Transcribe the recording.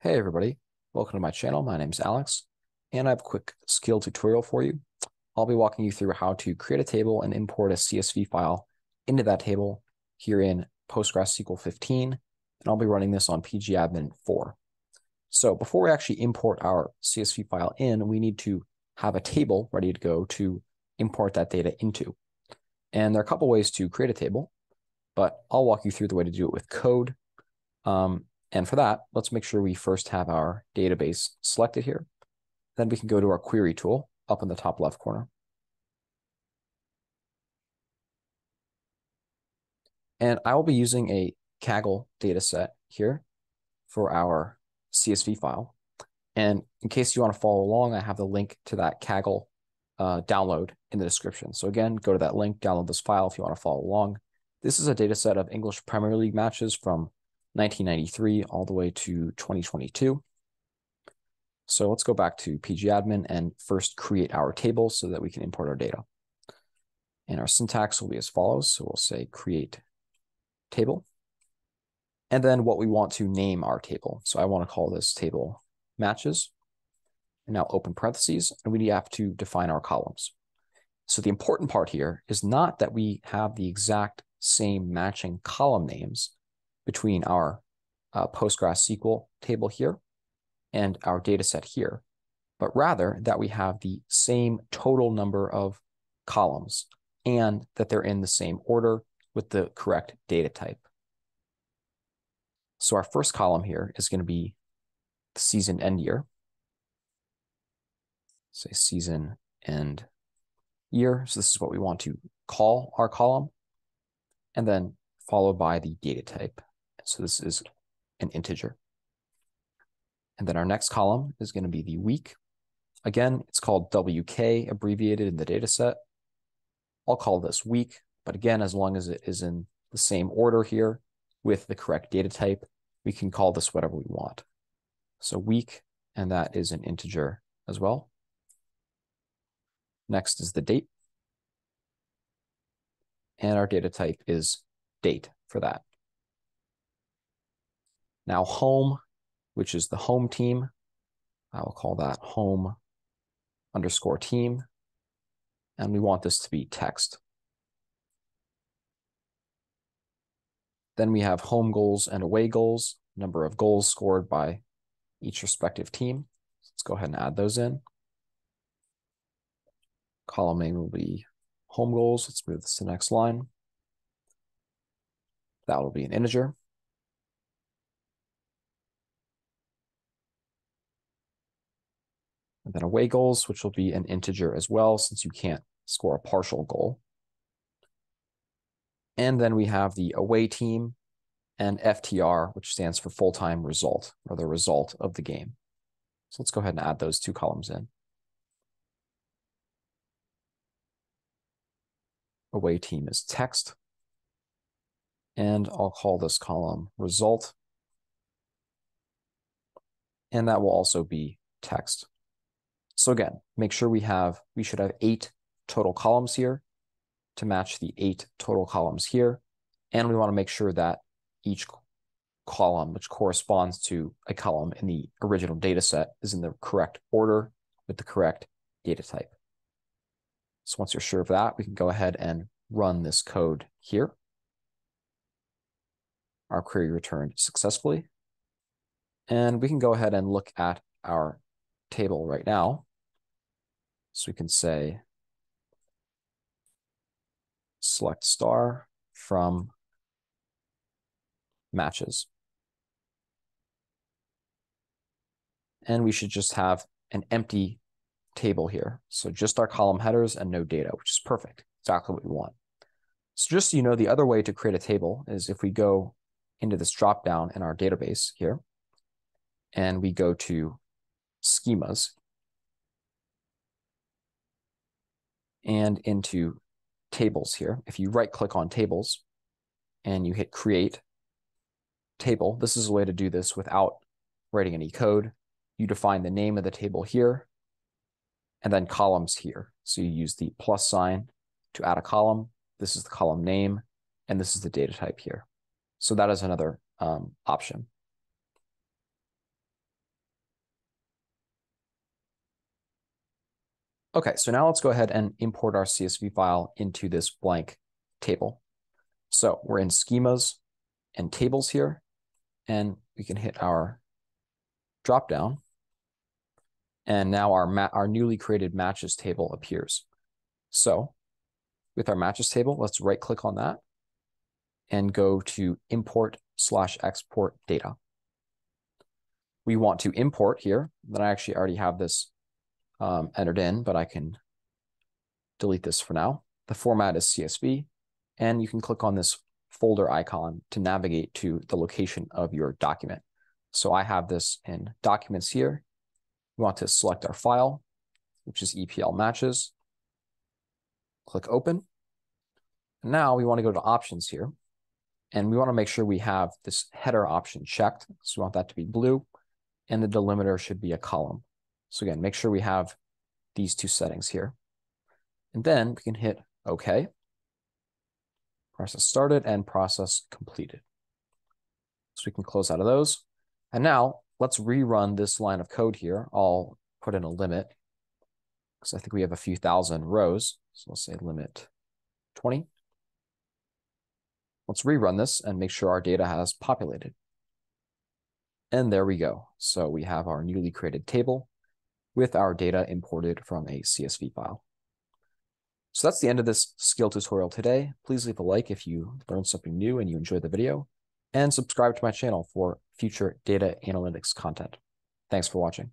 Hey everybody, welcome to my channel. My name is Alex, and I have a quick skill tutorial for you. I'll be walking you through how to create a table and import a CSV file into that table here in PostgreSQL 15, and I'll be running this on pgadmin 4. So before we actually import our CSV file in, we need to have a table ready to go to import that data into. And there are a couple ways to create a table, but I'll walk you through the way to do it with code. Um, and for that, let's make sure we first have our database selected here. Then we can go to our query tool up in the top left corner. And I will be using a Kaggle dataset here for our CSV file. And in case you want to follow along, I have the link to that Kaggle uh, download in the description. So again, go to that link, download this file if you want to follow along. This is a dataset of English Premier League matches from 1993 all the way to 2022. So let's go back to pgadmin and first create our table so that we can import our data. And our syntax will be as follows. So we'll say create table. And then what we want to name our table. So I want to call this table matches. And now open parentheses, and we have to define our columns. So the important part here is not that we have the exact same matching column names, between our uh, PostgreSQL table here and our data set here, but rather that we have the same total number of columns and that they're in the same order with the correct data type. So our first column here is going to be the season end year. Say season end year. So this is what we want to call our column. And then followed by the data type. So this is an integer. And then our next column is going to be the week. Again, it's called WK abbreviated in the data set. I'll call this week, but again, as long as it is in the same order here with the correct data type, we can call this whatever we want. So week, and that is an integer as well. Next is the date. And our data type is date for that. Now home, which is the home team, I will call that home underscore team. And we want this to be text. Then we have home goals and away goals, number of goals scored by each respective team. Let's go ahead and add those in. Column name will be home goals. Let's move this to the next line. That will be an integer. And then away goals, which will be an integer as well, since you can't score a partial goal. And then we have the away team and FTR, which stands for full-time result, or the result of the game. So let's go ahead and add those two columns in. Away team is text. And I'll call this column result. And that will also be text. So again, make sure we have, we should have eight total columns here to match the eight total columns here. And we want to make sure that each column, which corresponds to a column in the original data set, is in the correct order with the correct data type. So once you're sure of that, we can go ahead and run this code here. Our query returned successfully. And we can go ahead and look at our table right now. So we can say select star from matches. And we should just have an empty table here. So just our column headers and no data, which is perfect. Exactly what we want. So just so you know, the other way to create a table is if we go into this drop down in our database here, and we go to schemas and into tables here. If you right click on tables and you hit create table, this is a way to do this without writing any code. You define the name of the table here and then columns here. So you use the plus sign to add a column. This is the column name and this is the data type here. So that is another um, option. Okay, so now let's go ahead and import our CSV file into this blank table. So we're in schemas and tables here, and we can hit our drop down. And now our, our newly created matches table appears. So with our matches table, let's right click on that and go to import slash export data. We want to import here, then I actually already have this um, entered in, but I can delete this for now. The format is CSV, and you can click on this folder icon to navigate to the location of your document. So I have this in documents here. We want to select our file, which is EPL matches. Click open. Now we want to go to options here. And we want to make sure we have this header option checked. So we want that to be blue. And the delimiter should be a column. So again, make sure we have these two settings here. And then we can hit OK. Process started and process completed. So we can close out of those. And now let's rerun this line of code here. I'll put in a limit because I think we have a few thousand rows. So let's say limit 20. Let's rerun this and make sure our data has populated. And there we go. So we have our newly created table with our data imported from a CSV file. So that's the end of this skill tutorial today. Please leave a like if you learned something new and you enjoyed the video, and subscribe to my channel for future data analytics content. Thanks for watching.